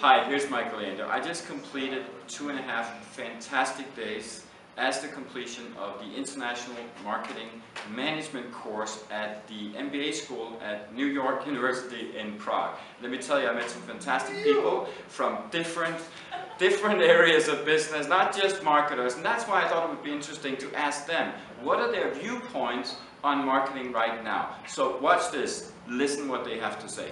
Hi, here's Michael Leander. I just completed two and a half fantastic days as the completion of the International Marketing Management course at the MBA school at New York University in Prague. Let me tell you, I met some fantastic people from different, different areas of business, not just marketers, and that's why I thought it would be interesting to ask them, what are their viewpoints on marketing right now? So watch this, listen what they have to say.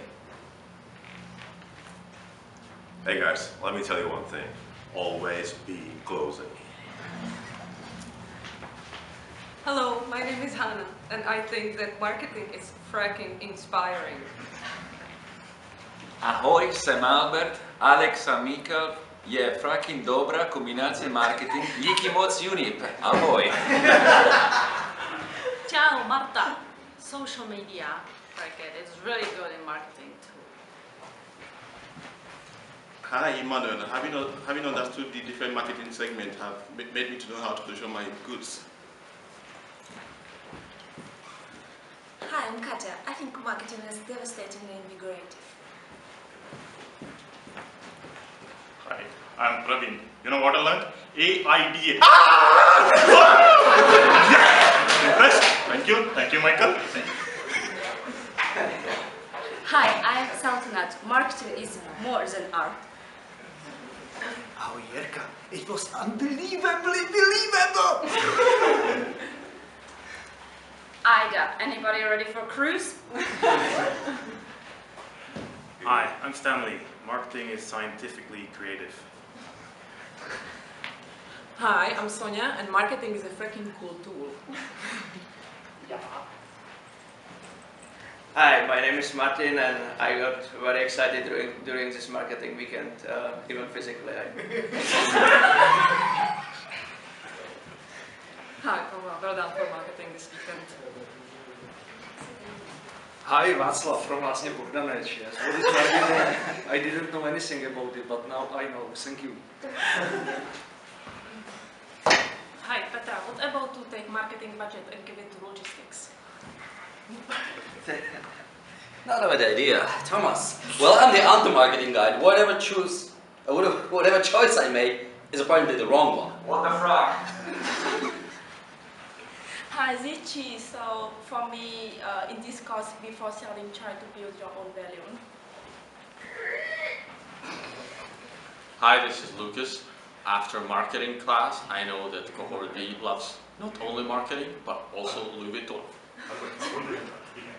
Hey guys, let me tell you one thing. Always be closing. Hello, my name is Hannah, and I think that marketing is fracking inspiring. Ahoj, jsem Albert, Alex a Mikal je fracking dobrá kombinace marketing. Díky moc UNYP. Ahoj. Ciao, Marta. Social media, Cricket, is really good in marketing too. Hi, Emmanuel. Having, having understood the different marketing segments have made me to know how to position my goods. Hi, I'm Katya. I think marketing is devastatingly invigorating. Hi, I'm Praveen. You know what I learned? A-I-D-A. Impressed? Thank you. Thank you, Michael. Hi, I'm Saltanat. Marketing is more than art. Oh, Yerka, it was unbelievably believable! AIDA, anybody ready for a cruise? Hi, I'm Stanley. Marketing is scientifically creative. Hi, I'm Sonia, and marketing is a freaking cool tool. Hi, my name is Martin and I got very excited during, during this marketing weekend, uh, even physically. Hi, I'm well done for marketing this weekend. Hi, Václav from Vlastně Bogdanec. Yes. What is marketing? I didn't know anything about it, but now I know. Thank you. Hi, Petra. What about to take marketing budget and give it to logistics? Not a bad idea. Thomas. Well, I'm the anti-marketing guy. Whatever choose, uh, whatever, whatever choice I make is apparently the wrong one. What the frog? Hi, Zichi. So for me, uh, in this course, before selling, try to build your own value. Hi, this is Lucas. After marketing class, I know that cohort B loves not only marketing, but also Louis Vuitton. Frack me